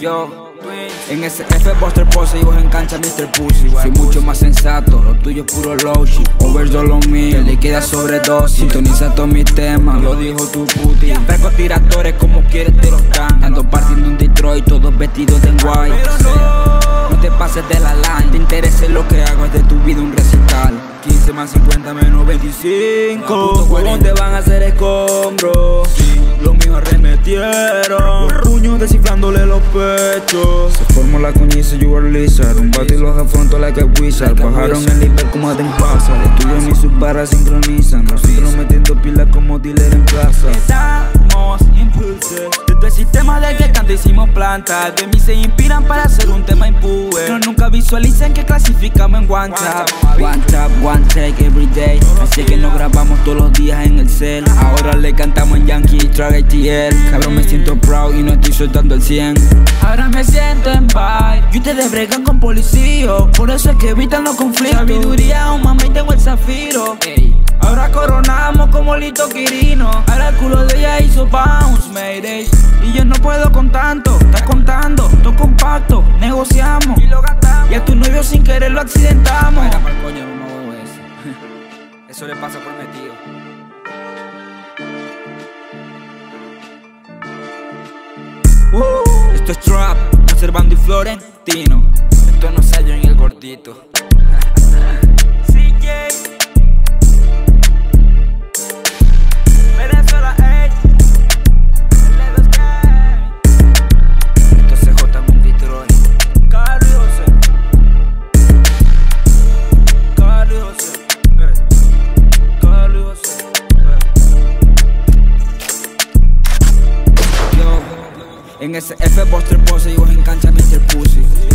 Yo, en ese F Buster Pose y vos en cancha Mr. Pussy. Soy mucho más sensato, lo tuyo es puro low shit Overdose lo mío, le queda sobredosis. Sintoniza todos mis temas, lo dijo tu puti. Perco tiradores como quieres te los dan Ando partiendo en Detroit, todos vestidos de white No te pases de la line, te interese lo que hago Es de tu vida un recital. 15 más 50 menos 25 ¿Dónde van a hacer escombros? Los míos arremetieron Se formó la coñiza, you are lizard. Un bate y los afronto like a wizard. Bajaron el hiper como en plaza El estudio ni sus barras sincronizan. Nosotros metiendo de que canta hicimos planta. De mí se inspiran para hacer un tema impure. No nunca visualicen que clasificamos en one tap. One tap, one take every day. Así que nos grabamos todos los días en el cel. Ahora le cantamos en Yankee, Traga ATL Cabrón me siento proud y no estoy soltando el 100 Ahora me siento en paz Y ustedes bregan con policías Por eso es que evitan los conflictos. Sabiduría, un mami tengo el zafiro. Ahora coronamos como Lito Quirino. Ahora el culo de ella hizo bounce, mayday. Y yo no puedo con tanto, estás contando. Todo compacto, negociamos. Y lo gastamos. Y a tu novio sin querer lo accidentamos. Vaya pa'l coño, no eso. Eso le pasa por metido. Uh, esto es trap, observando y Florentino. Esto no se en el gordito en ese F Buster Pose y vos en cancha Mr. Pussy